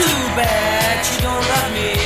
Too bad. You don't love me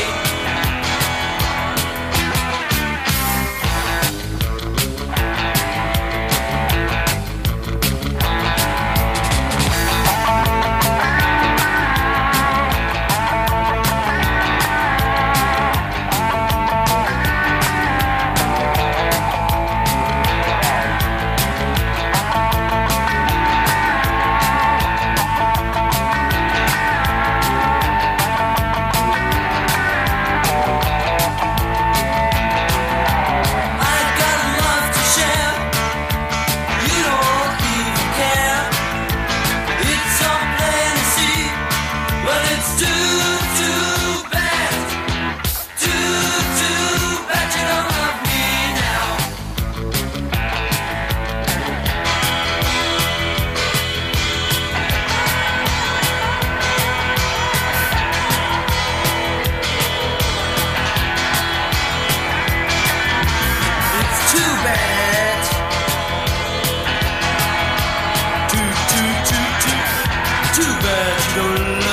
don't